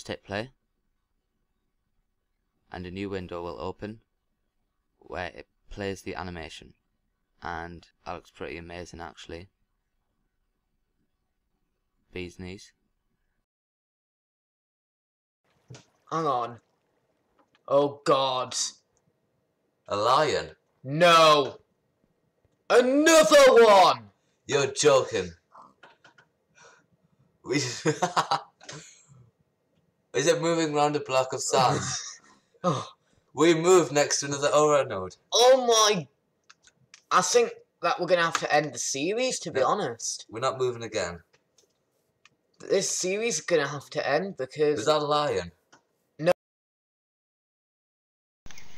just hit play and a new window will open where it plays the animation and that looks pretty amazing actually bees knees Hang on. Oh god. A lion? No! Another one! You're joking. We Is it moving around a block of sand? Oh, we moved next to another oh, Aura node. oh my... I think that we're gonna have to end the series, to be Yeah. honest. We're not moving again. This series is gonna have to end because... Is that a lion? No.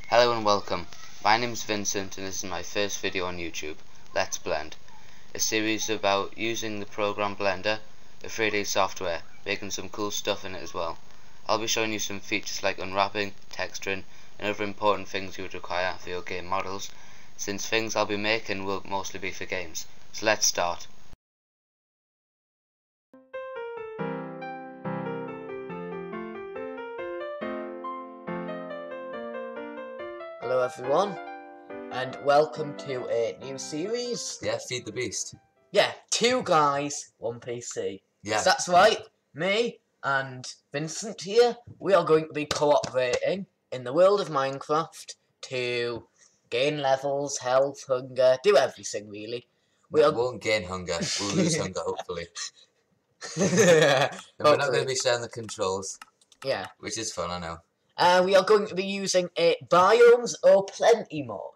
Hello and welcome. My name is Vincent and this is my first video on YouTube, Let's Blend. A series about using the program Blender, a 3D software, making some cool stuff in it as well. I'll be showing you some features like unwrapping, texturing, and other important things you would require for your game models, since things I'll be making will mostly be for games. So let's start. Hello everyone, and welcome to a new series. Yeah, feed the beast. Yeah, two guys, one PC. Yeah. So that's right, me and Vincent here, we are going to be cooperating in the world of Minecraft to gain levels, health, hunger, do everything really. We We are won't gain hunger. We'll lose hunger, hopefully. And yeah, we're not going to be sharing the controls, yeah. which is fun, I know. Uh, we are going to be using a Biomes O' Plenty more.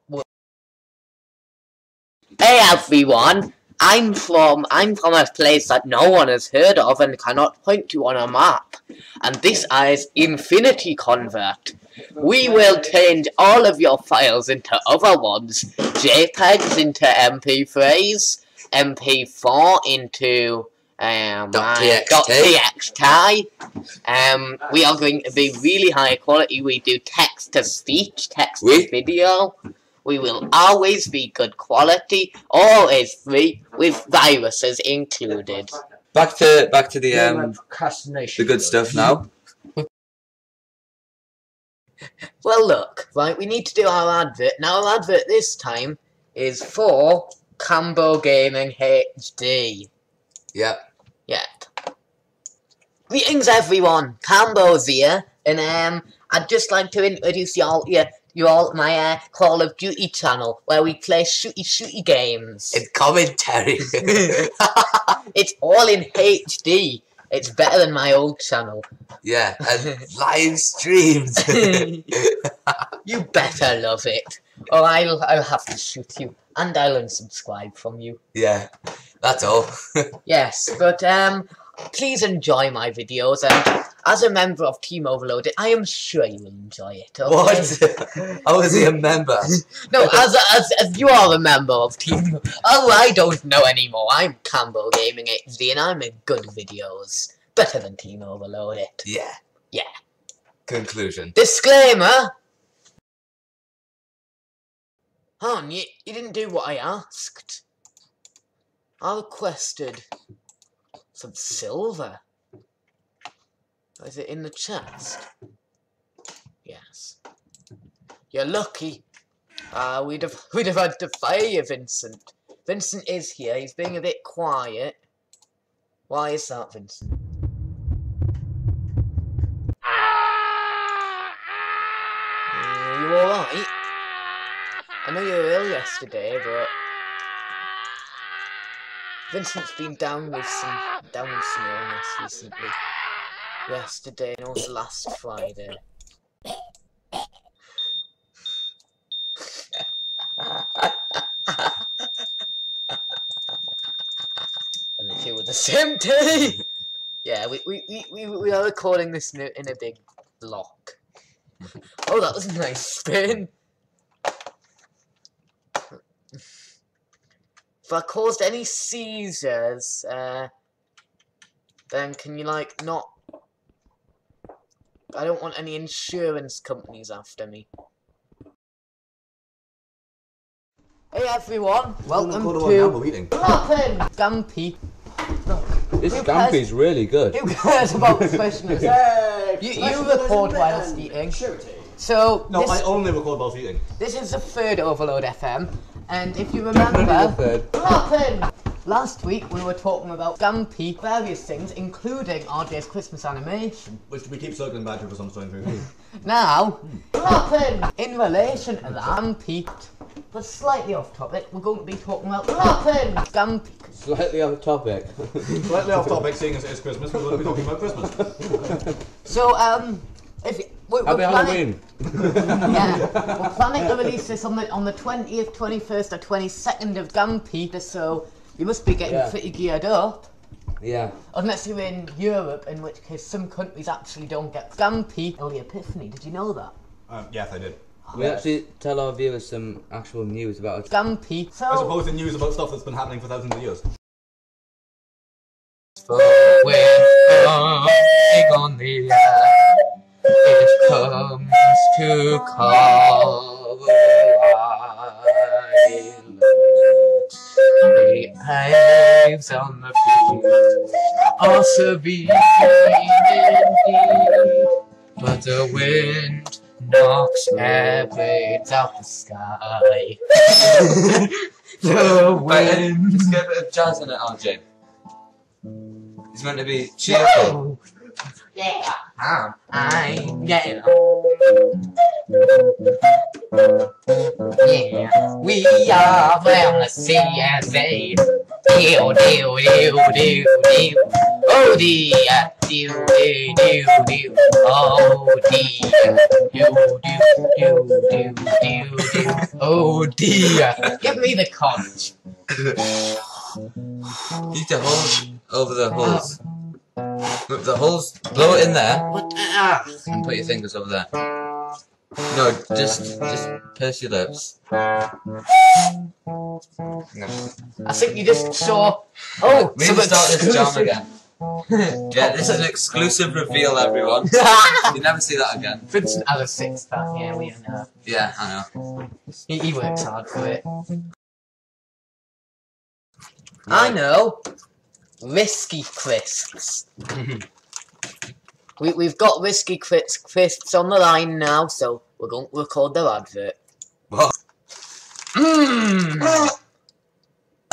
Hey everyone, I'm from I'm from a place that no one has heard of and cannot point to on a map. And this is Infinity Convert. We will change all of your files into other ones. JPEGs into MP3s, MP4 into um TXT. Um, we are going to be really high quality. We do text to speech, text to video. We will always be good quality, always free, with viruses included. Back to back to the um the good stuff now. Well, look, right, we need to do our advert. Now, our advert this time is for Cambo Gaming HD. Yeah. Yep. Greetings, everyone. Cambo's here, and um, I'd just like to introduce y'all, yeah, you all my uh, Call of Duty channel, where we play shooty shooty games. In commentary. It's all in HD. It's better than my old channel. yeah, and live streams. you better love it, or I'll I'll have to shoot you, and I'll unsubscribe from you. yeah, that's all. Yes, but um, please enjoy my videos, and as a member of Team OverloadIt, I am sure you will enjoy it. Okay? What? How is he a member? No, as, as as you are a member of Team. Oh, I don't know anymore. I'm Campbell Gaming HD, and I make good videos, better than Team OverloadIt. Yeah. Yeah. Conclusion. Disclaimer. Hon, you, you didn't do what I asked. I requested some silver. Is it in the chest? Yes. You're lucky. Uh, we'd have we'd have had to fire you, Vincent. Vincent is here. He's being a bit quiet. Why is that, Vincent? Are you alright? I know you were ill yesterday, but Vincent's been down with some down with some illness recently. Yesterday and also last Friday. and the two were the same day. yeah, we we, we, we, we are recording this in a, in a big block. oh, that was a nice spin. If I caused any seizures, uh, then can you like not? I don't want any insurance companies after me. Hey everyone, welcome to eating. Floppin' Gumpy This Who Scampi's really good. Who cares about Christmas? you, you record whilst eating. So No, this, I only record whilst eating. this is the third Overload FM, and if you remember, third. Laughing! Last week we were talking about Scampy, various things, including RJ's Christmas animation. Which we keep circling back to for some strange reason. Now, Laughing! In relation to that, Scampy, but slightly off topic, we're going to be talking about Laughing! Scampy. Slightly off topic. Slightly off topic, seeing as it is Christmas, we're going to be talking about Christmas. So, um, if we're, we're Happy planning, Halloween. yeah, we're planning to release this on the on the twentieth, twenty first, or twenty second of Scampy. So you must be getting Yeah. pretty geared up. Yeah. Unless you're in Europe, in which case some countries actually don't get Scampy. the Epiphany, did you know that? Um, yes, I did. We actually tell our viewers some actual news about it. Scampy. As So, opposed to news about stuff that's been happening for thousands of years. We're on the air. It comes to cover island. The waves on the beach are severe indeed, but the wind knocks air blades out the sky. the wind. Let's get a bit of jazz in it, RJ. He's meant to be cheerful. Oh. yeah, um, I, yeah. Yeah, we are from the CSA. Deal, deal, deal, deal, deal. Oh dear, deal, deal, deal, deal. Oh dear, deal, deal, deal, deal, deal. Oh dear. Give me the conch. Need to hold over the holes. Look, the holes, blow it in there, What the? ah. and put your fingers over there. No, just, just purse your lips. No. I think you just saw. Oh, We need some to start this jam again. Yeah, this is an exclusive reveal, everyone. You never see that again. Vincent has a six pack, yeah, we know. Yeah, I know. He, he works hard for it. I know. Risky crisps. we, we've got risky crisps, crisps on the line now, so we're going to record their advert. What? Mmm!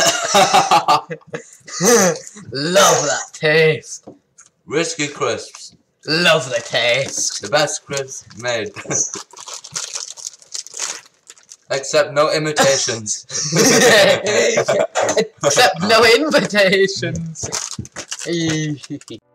Love that taste. Risky crisps. Love the taste. The best crisps made. Except no imitations. Except no invitations.